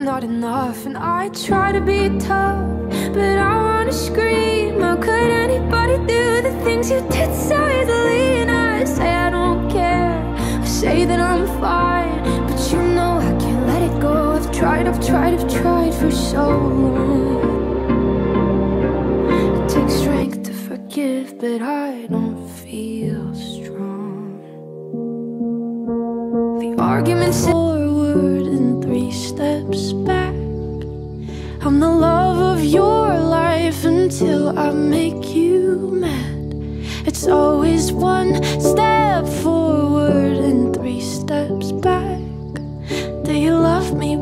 not enough and I try to be tough But I wanna scream. How could anybody do the things you did so easily And I say I don't care. I say that I'm fine But you know I can't let it go. I've tried, I've tried, I've tried for so long. It takes strength to forgive But I don't feel strong. The arguments I'm the love of your life until I make you mad It's always one step forward and three steps back Do you love me?